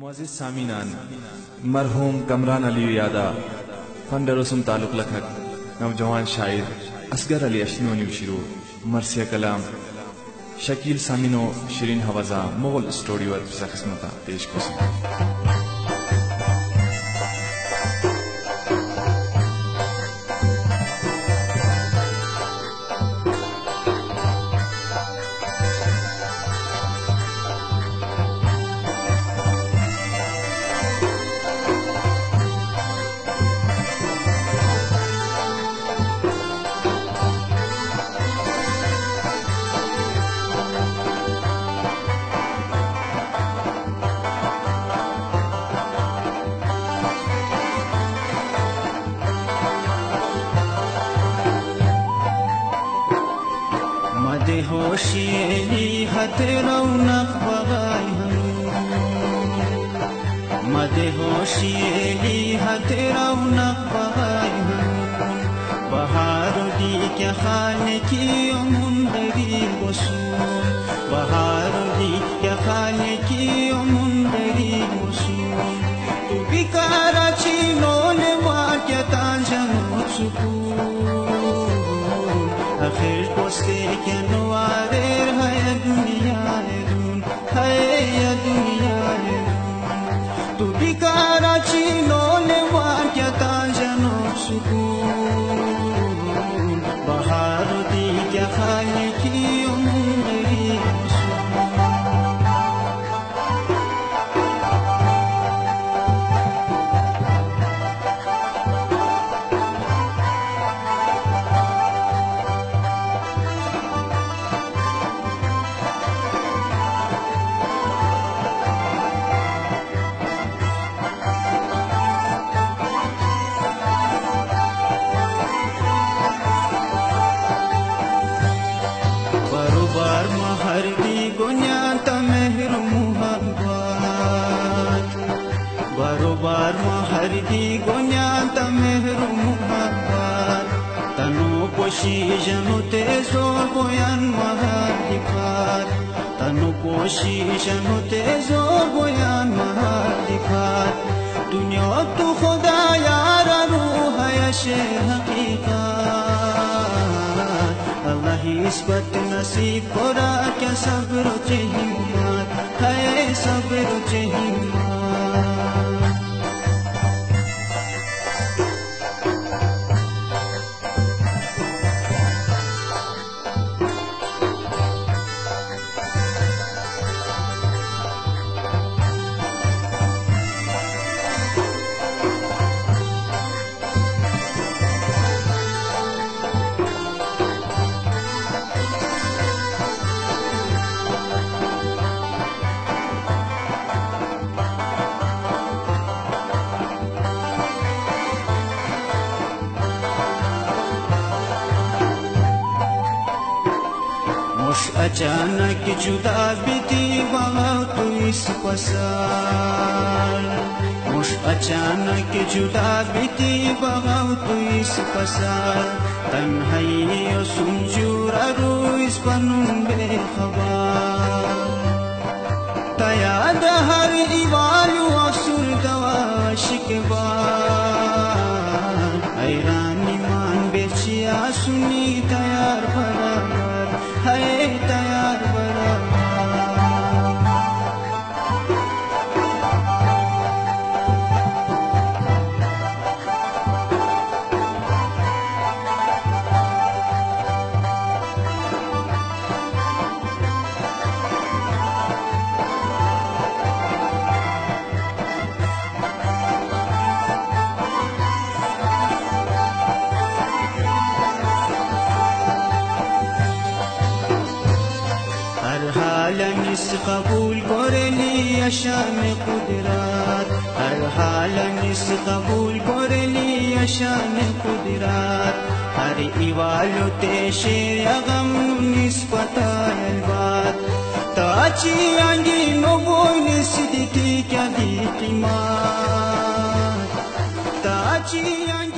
मोजिद सामीनान मरहूम कमरान अली यादा फन ताल्लुक लखक नौजवान शायर असगर अली अशनोनी शुरू मरसिया कलाम शकील सामिनो शरीन हवाजा मोगल स्टूडियो पेश कुछ د هوشیلی هت رونق بغای هم ما د هوشیلی هت رونق بغای هم بهار دی که خالقی امون دری بشو بهار دی که خالقی امون Because बरोबर महरती मुहबार तनो पोशी जमू ते सोयनि महादी तनो पोशी जमू ते सोयान महादी दुनिया तूं ख़ुदा यारू हय शहीस्पत नसी ख़ुर सभु रुच सभु रुचि बस अचानक जुदा बीती वक्त इस पसार मुझ अचानक जुदा बीती वक्त इस पसार तन्हाई सुमजू रू इस बनूं बेखबार तयाद हर इवालू असुर दवा शिकबार बस कबूल करे शाम कुदरत हर हाल निस कबूल करे शाम कुदरत हर इवालुते शेर गम निस्पता अलवात ताची तो आंगी नबोन सिद्दीकी क्या दी माँ ताची तो आंगी